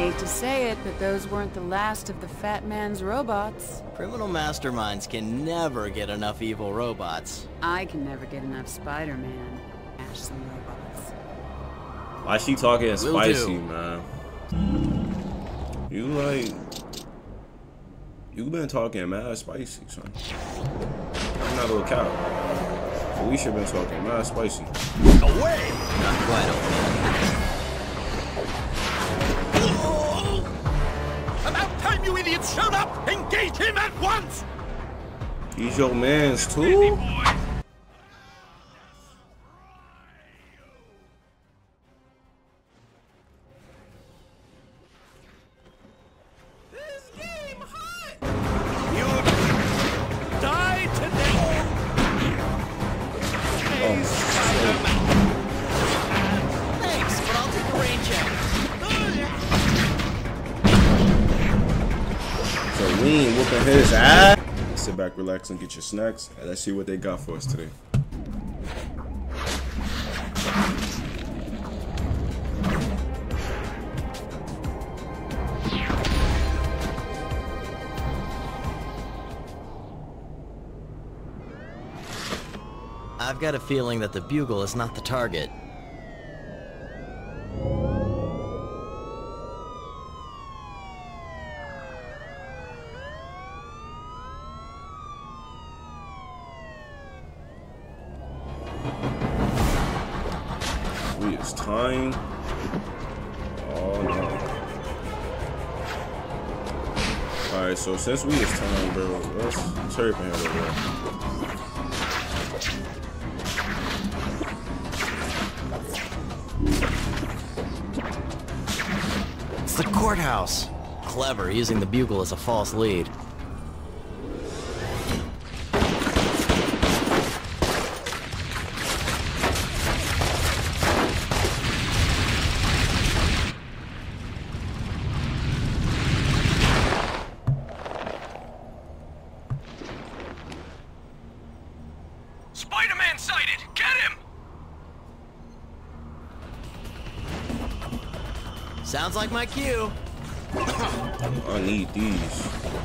Hate to say it, but those weren't the last of the fat man's robots. Criminal masterminds can never get enough evil robots. I can never get enough Spider-Man. Ash some robots. Why she talking Will spicy, do. man? You like you been talking mad spicy, son. I'm not a little cow. Felicia been talking mad spicy. Away! Not quite okay. About time you idiots showed up! Engage him at once! He's your man's too. Relax, and get your snacks. And let's see what they got for us today. I've got a feeling that the bugle is not the target. Since we is tying, bro, let's turn hand over there. It's the courthouse. Clever, using the bugle as a false lead. Cue. I need these.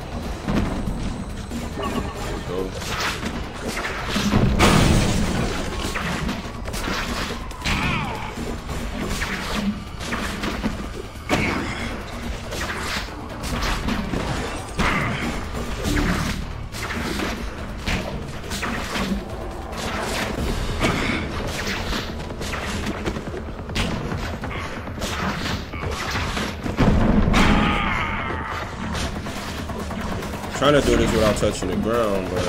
Trying to do this without touching the ground, but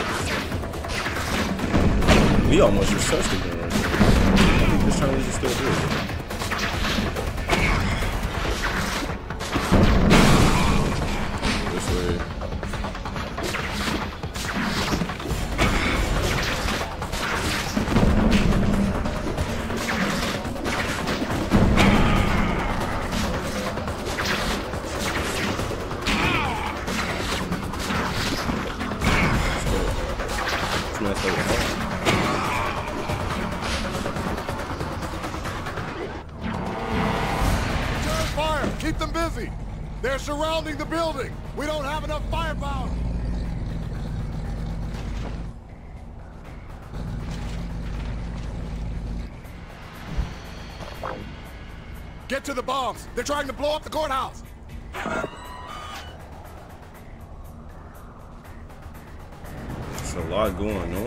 we almost just touched the ground. This time we can still do it. Get to the bombs! They're trying to blow up the courthouse! It's a lot going on.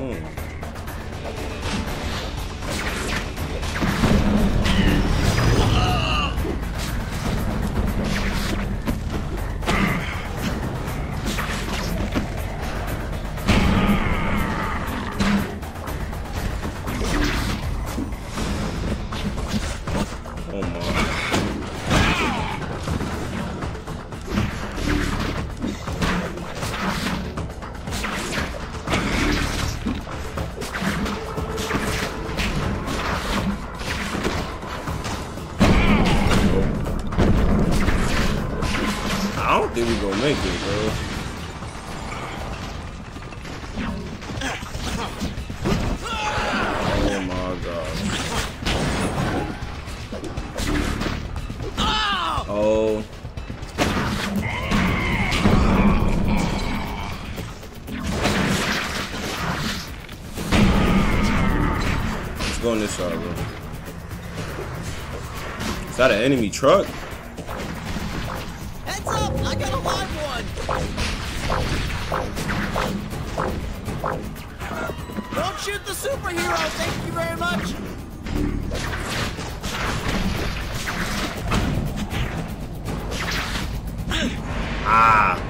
On this side, bro. Is that an enemy truck? Heads up! I got a live one! Don't shoot the superhero! Thank you very much! Ah.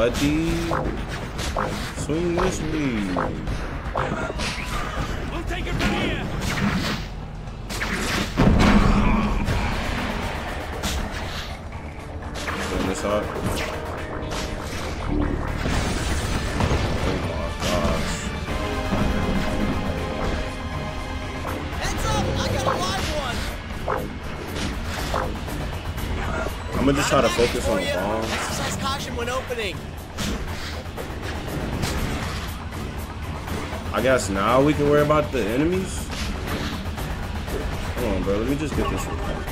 Buddy. Swing this way. Gonna just try to focus on the bomb. Exercise caution when opening. I guess now we can worry about the enemies. Hold on, bro. Let me just get this real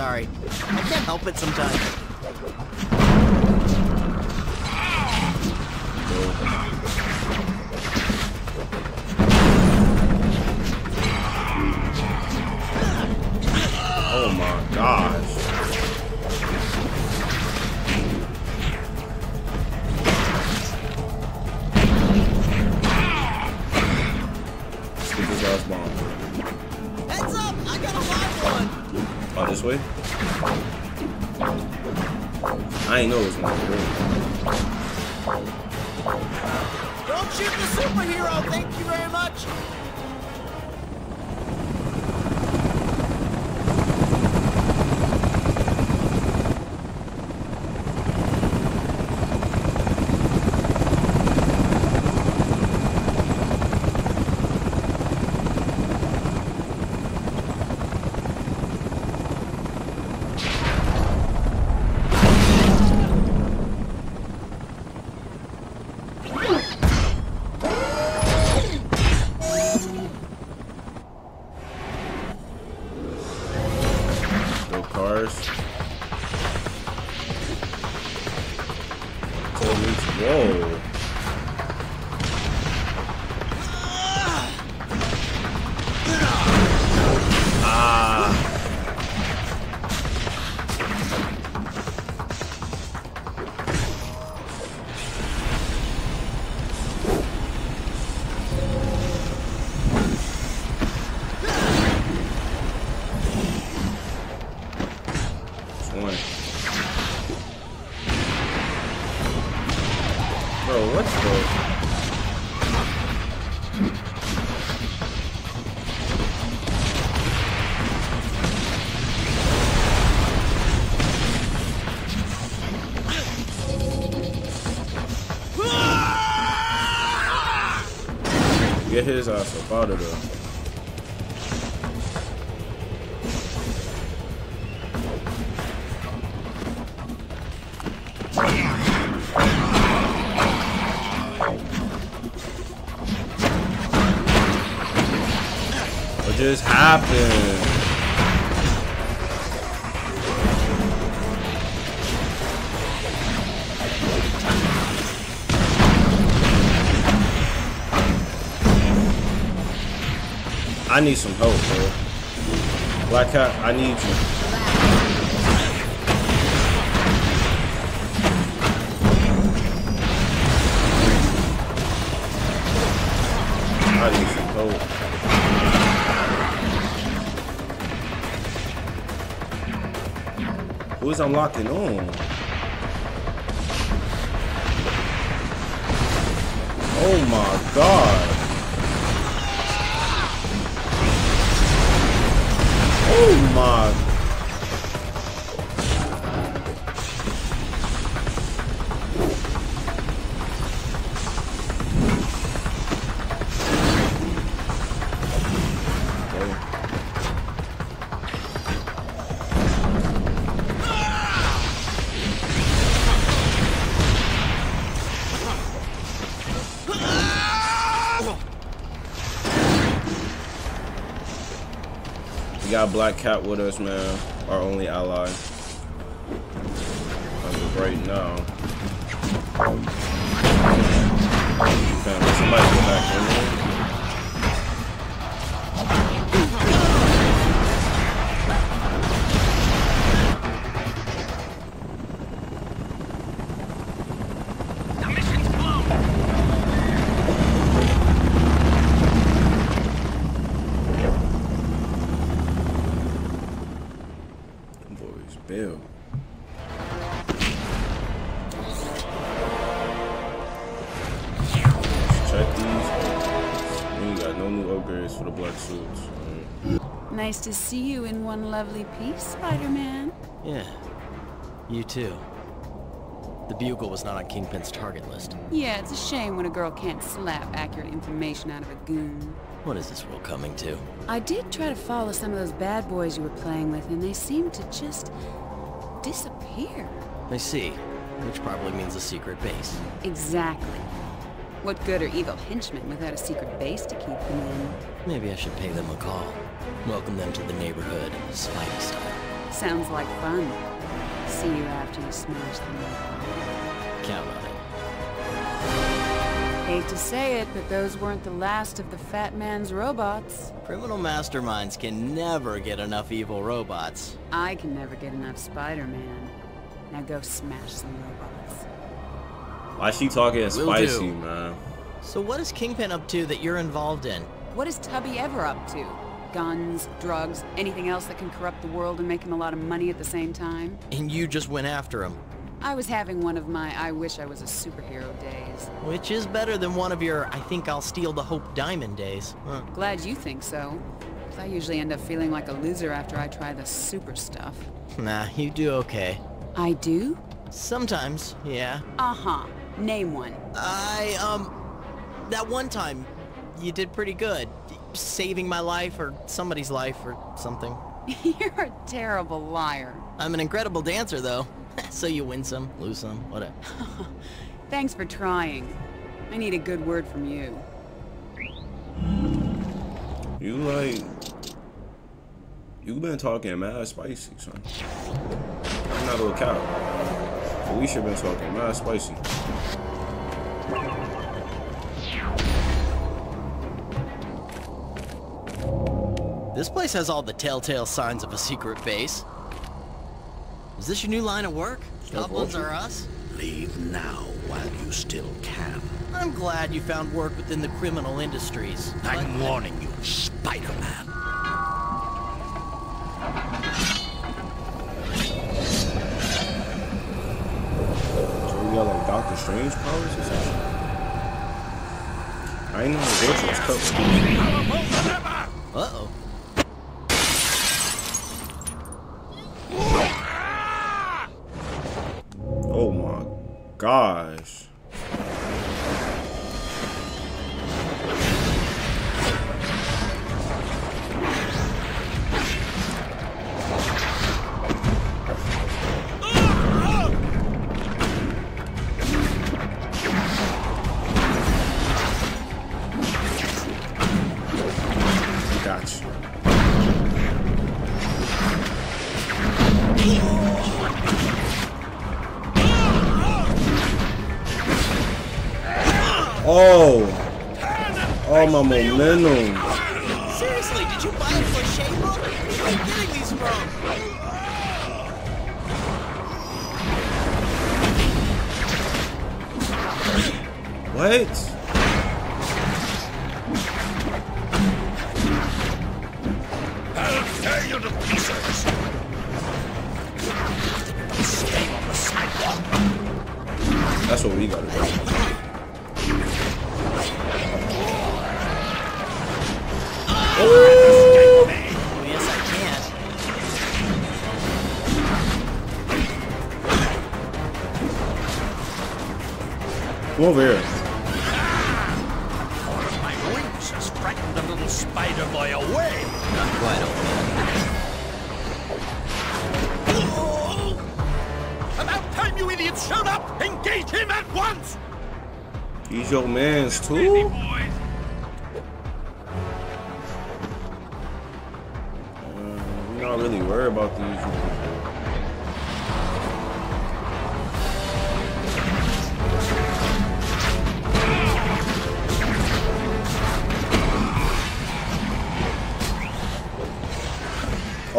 Sorry. I can't help it sometimes. Oh my gosh. Let's this last bomb. Heads up! I got a live one! Oh, this way? I ain't know it was gonna be Don't shoot the superhero! Thank you very much! Ooh. What's the... Get his ass up out of there. Just happened? I need some help, bro. Black Cat, I need you. Is unlocking on? Oh my god. Oh my got Black Cat with us, man. Our only ally. Right now. Nice to see you in one lovely piece, Spider-Man. Yeah. You too. The Bugle was not on Kingpin's target list. Yeah, it's a shame when a girl can't slap accurate information out of a goon. What is this world coming to? I did try to follow some of those bad boys you were playing with, and they seemed to just disappear. I see. Which probably means a secret base. Exactly. What good are evil henchmen without a secret base to keep them in? Maybe I should pay them a call. Welcome them to the neighborhood, Spidey style. Sounds like fun. See you after you smash them. Count on it. Hate to say it, but those weren't the last of the Fat Man's robots. Criminal masterminds can never get enough evil robots. I can never get enough Spider-Man. Now go smash some robots. Why she talking Will spicy, do. man? So what is Kingpin up to that you're involved in? What is Tubby ever up to? Guns, drugs, anything else that can corrupt the world and make him a lot of money at the same time? And you just went after him. I was having one of my I wish I was a superhero days. Which is better than one of your I think I'll steal the Hope Diamond days. Huh. Glad you think so. I usually end up feeling like a loser after I try the super stuff. Nah, you do okay. I do? Sometimes, yeah. Uh-huh. Name one. I, um, that one time, you did pretty good. Saving my life or somebody's life or something. You're a terrible liar. I'm an incredible dancer though. so you win some, lose some, whatever. Thanks for trying. I need a good word from you. You like You've been talking mad spicy, son. I'm not a little cow. Felicia been talking mad spicy. This place has all the telltale signs of a secret base. Is this your new line of work? Goblins are us? Leave now while you still can. I'm glad you found work within the criminal industries. I'm warning you, Spider-Man. So we got like Doctor Strange powers or something. I know the voice was cut. Powerful! Uh-oh. Gosh. My momentum. Seriously, did you buy a cliche book? Where are you getting these from? What? I'll tear you to pieces! Stay on the sidewalk. That's what we gotta do. Come over here. My wings has frightened the little spider boy away. Not quite. About time you idiots showed up! Engage him at once! He's your man's too. Uh, we're not really worried about these.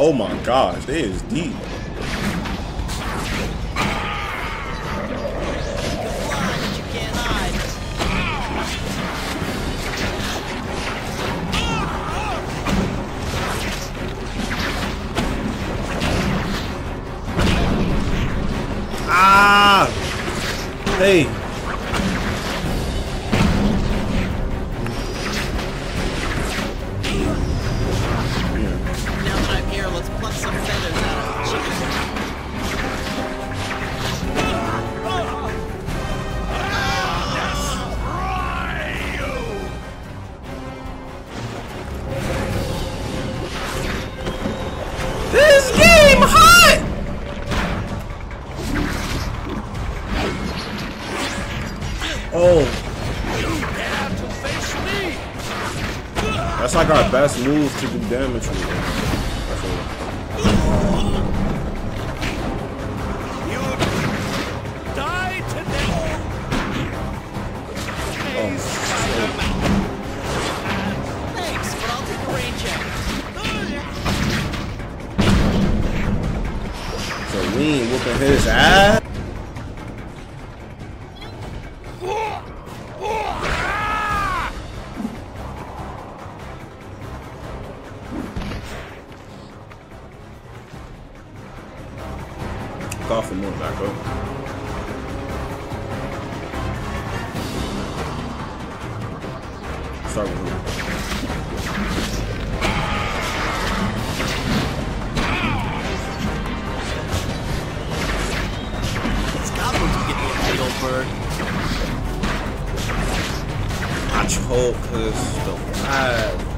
Oh my gosh, they is deep. Ah! Hey. Damage. That's. Die today! Thanks, but I'll check. so whooping his ass. I choke cause the vibe,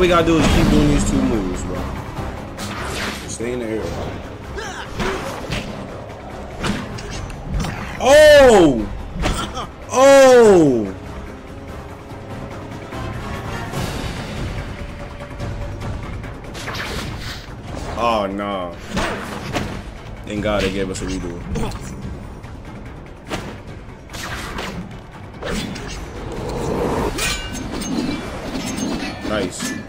we gotta do is keep doing these two moves, bro. Stay in the air. Oh! Oh! Oh, no. Thank God they gave us a redo. Nice.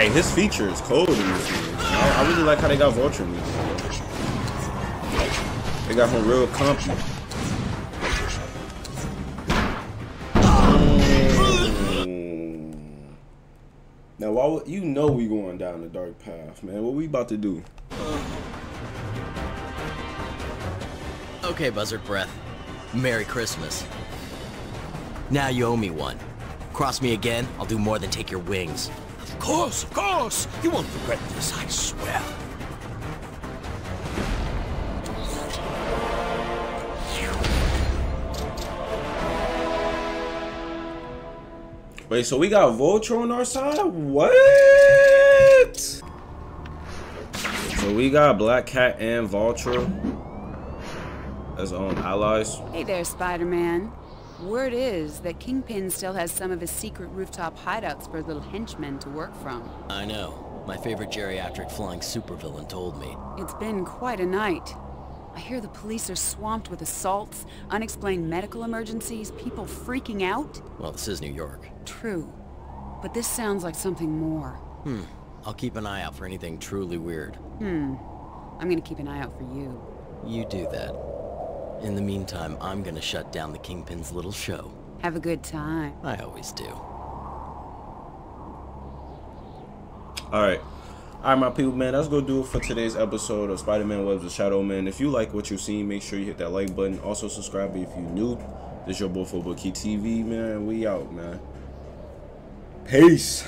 Hey, his feature is cold in this. I, I really like how they got Vulture in this. They got him real comfy. Now, why would, you know we going down the dark path, man? What we about to do? Okay, Buzzard Breath. Merry Christmas. Now you owe me one. Cross me again, I'll do more than take your wings. Of course, of course. You won't regret this, I swear. Wait, so we got Vulture on our side? What? So we got Black Cat and Vulture as our own allies. Hey there, Spider-Man. Word is that Kingpin still has some of his secret rooftop hideouts for his little henchmen to work from. I know. My favorite geriatric flying supervillain told me. It's been quite a night. I hear the police are swamped with assaults, unexplained medical emergencies, people freaking out. Well, this is New York. True. But this sounds like something more. Hmm. I'll keep an eye out for anything truly weird. Hmm. I'm gonna keep an eye out for you. You do that. In the meantime, I'm gonna shut down the Kingpin's little show. Have a good time. I always do. Alright. Alright, my people, man, that's gonna do it for today's episode of Spider-Man Webs of Shadow Man. If you like what you've seen, make sure you hit that like button. Also, subscribe if you're new. This your boy 4BoaKei TV, man. We out, man. Peace.